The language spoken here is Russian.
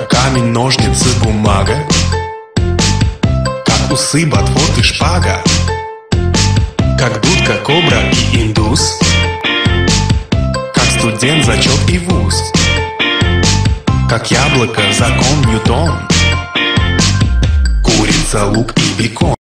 Как камень, ножницы, бумага. Как усы, ботвот и шпага. Как дудка, кобра и индус. Как студент, зачет и вуз. Как яблоко, закон, Ньютон. Курица, лук и бекон.